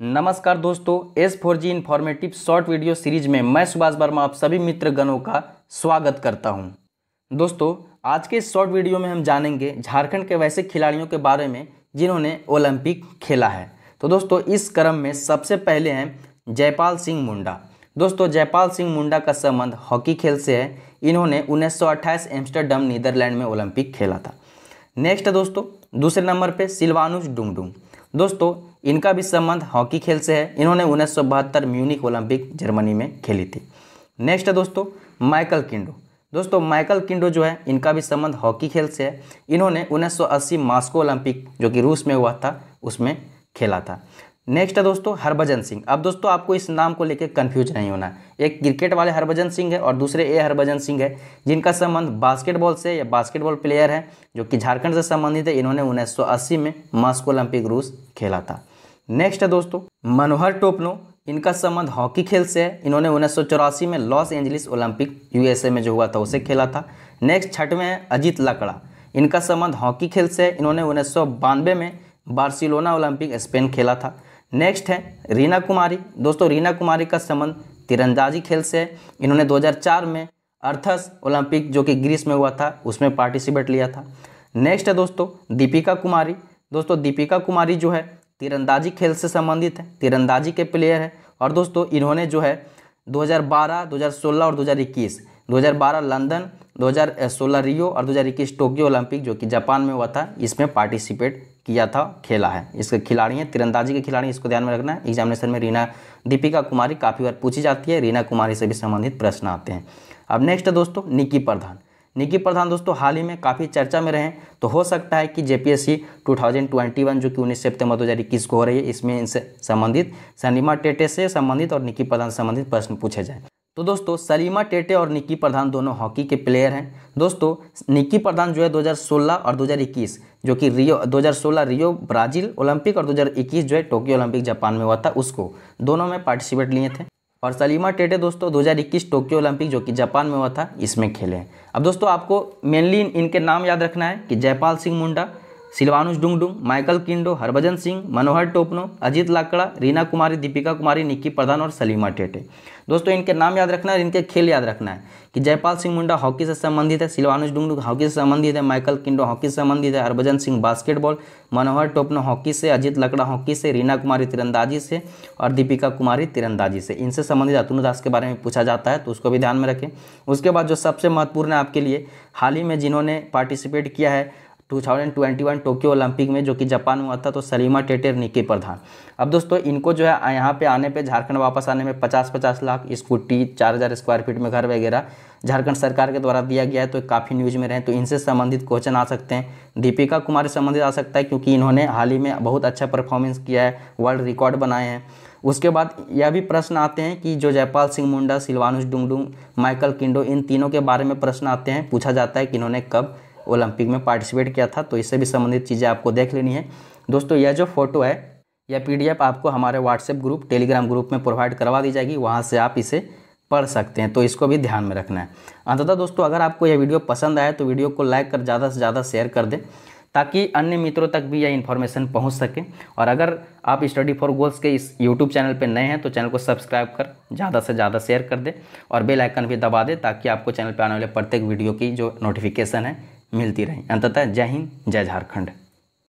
नमस्कार दोस्तों S four G informative short video series में मैं सुभाष वर्मा, आप सभी मित्र गणों का स्वागत करता हूँ। दोस्तों, आज के इस शॉर्ट वीडियो में हम जानेंगे झारखंड के वैसे खिलाड़ियों के बारे में जिन्होंने ओलंपिक खेला है। तो दोस्तों, इस क्रम में सबसे पहले हैं जयपाल सिंह मुंडा। दोस्तों, जयपाल सिंह मुंडा का संबंध हॉकी खेल से है। इन्होंने उन्नीस एम्स्टरडम, नीदरलैंड में ओलंपिक खेला था। नेक्स्ट दोस्तों, दूसरे नंबर पे सिल्वानुस डुंगडुंग। दोस्तों, इनका भी संबंध हॉकी खेल से है। इन्होंने उन्नीस म्यूनिक ओलंपिक जर्मनी में खेली थी। नेक्स्ट है दोस्तों, माइकल किंडो। दोस्तों, माइकल किंडो जो है, इनका भी संबंध हॉकी खेल से है। इन्होंने 1980 मास्को ओलंपिक, जो कि रूस में हुआ था, उसमें खेला था। नेक्स्ट है दोस्तों, हरभजन सिंह। अब दोस्तों, आपको इस नाम को लेकर कंफ्यूज नहीं होना। एक क्रिकेट वाले हरभजन सिंह है और दूसरे ए हरभजन सिंह है, जिनका संबंध बास्केटबॉल से या बास्केटबॉल प्लेयर है, जो कि झारखंड से संबंधित है। इन्होंने 1980 में मास्को ओलंपिक रूस खेला था। नेक्स्ट है दोस्तों, मनोहर टोपनो। इनका संबंध हॉकी खेल से है। इन्होंने उन्नीस सौ चौरासी में लॉस एंजलिस ओलंपिक यूएसए में जो हुआ था, उसे खेला था। नेक्स्ट छठवें है अजीत लकड़ा। इनका संबंध हॉकी खेल से है। इन्होंने उन्नीस सौ बानवे में बार्सिलोना ओलंपिक स्पेन खेला था। नेक्स्ट है रीना कुमारी। दोस्तों रीना कुमारी का संबंध तीरंदाजी खेल से है। इन्होंने 2004 में अर्थस ओलंपिक जो कि ग्रीस में हुआ था उसमें पार्टिसिपेट लिया था। नेक्स्ट है दोस्तों दीपिका कुमारी। दोस्तों दीपिका कुमारी जो है तीरंदाजी खेल से संबंधित है तीरंदाजी के प्लेयर है। और दोस्तों इन्होंने जो है 2012, 2016 और 2021 2012 लंदन 2016 रियो और 2021 टोक्यो ओलंपिक जो कि जापान में हुआ था इसमें पार्टिसिपेट किया था, खेला है। इसके खिलाड़ी हैं, तीरंदाजी के खिलाड़ी इसको ध्यान में रखना है। एग्जामिनेशन में रीना, दीपिका कुमारी काफ़ी बार पूछी जाती है, रीना कुमारी से भी संबंधित प्रश्न आते हैं। अब नेक्स्ट है दोस्तों, निकी प्रधान। निकी प्रधान दोस्तों, हाल ही में काफ़ी चर्चा में रहे तो हो सकता है कि जेपीएससी 2021 जो कि 19 सितंबर 2021 को हो रही है, इसमें इनसे संबंधित सनीमा टेटे से संबंधित और निकी प्रधान संबंधित प्रश्न पूछे जाए। तो दोस्तों, सलीमा टेटे और निक्की प्रधान दोनों हॉकी के प्लेयर हैं। दोस्तों निक्की प्रधान जो है 2016 और 2021 जो कि रियो 2016 रियो, ब्राज़ील ओलंपिक और 2021 जो है टोक्यो ओलंपिक जापान में हुआ था, उसको दोनों में पार्टिसिपेट लिए थे। और सलीमा टेटे दोस्तों 2021 टोक्यो ओलंपिक जो कि जापान में हुआ था, इसमें खेले हैं। अब दोस्तों, आपको मेनली इनके नाम याद रखना है कि जयपाल सिंह मुंडा सिलवानुस डुंगडुंग माइकल किंडो, हरभजन सिंह, मनोहर टोपनो, अजीत लाकड़ा, रीना कुमारी, दीपिका कुमारी, निक्की प्रधान और सलीमा टेटे। दोस्तों, इनके नाम याद रखना है इनके खेल याद रखना है कि जयपाल सिंह मुंडा हॉकी से संबंधित है सिलवानुस डुंगडुंग हॉकी से संबंधित है माइकल किंडो हॉकी से संबंधित है, हरभजन सिंह बास्केटबॉल, मनोहर टोपनो हॉकी से, अजीत लकड़ा हॉकी से, रीना कुमारी तीरंदाजी से और दीपिका कुमारी तीरंदाजी से। इनसे संबंधित अतुनु दास के बारे में पूछा जाता है तो उसको भी ध्यान में रखें। उसके बाद जो सबसे महत्वपूर्ण है आपके लिए, हाल ही में जिन्होंने पार्टिसिपेट किया है 2021 टोक्यो ओलंपिक में, जो कि जापान हुआ था तो सलीमा टेटेर निकी प्रधान। अब दोस्तों, इनको जो है, यहाँ पे आने पे झारखंड वापस आने में 50-50 लाख स्कूटी 4000 स्क्वायर फीट में घर वगैरह, झारखंड सरकार के द्वारा दिया गया है तो काफ़ी न्यूज़ में रहे तो इनसे संबंधित क्वेश्चन आ सकते हैं। दीपिका कुमार से संबंधित आ सकता है, क्योंकि इन्होंने हाल ही में बहुत अच्छा परफॉर्मेंस किया है, वर्ल्ड रिकॉर्ड बनाए हैं। उसके बाद यह भी प्रश्न आते हैं कि जो जयपाल सिंह मुंडा सिलवानुस डुंगडुंग, माइकल किंडो, इन तीनों के बारे में प्रश्न आते हैं, पूछा जाता है कि इन्होंने कब ओलंपिक में पार्टिसिपेट किया था तो इससे भी संबंधित चीज़ें आपको देख लेनी है। दोस्तों, यह जो फ़ोटो है, यह पीडीएफ आपको हमारे व्हाट्सएप ग्रुप टेलीग्राम ग्रुप में प्रोवाइड करवा दी जाएगी, वहाँ से आप इसे पढ़ सकते हैं तो इसको भी ध्यान में रखना है। अंततः दोस्तों, अगर आपको यह वीडियो पसंद आए तो वीडियो को लाइक कर ज़्यादा से ज़्यादा शेयर कर दें, ताकि अन्य मित्रों तक भी यह इन्फॉर्मेशन पहुँच सके। और अगर आप स्टडी फॉर गोल्स के इस यूट्यूब चैनल पर नए हैं तो चैनल को सब्सक्राइब कर ज़्यादा से ज़्यादा शेयर कर दें और बेल आइकन भी दबा दें, ताकि आपको चैनल पर आने वाले प्रत्येक वीडियो की जो नोटिफिकेशन है मिलती रही। अंततः जय हिंद जय झारखंड।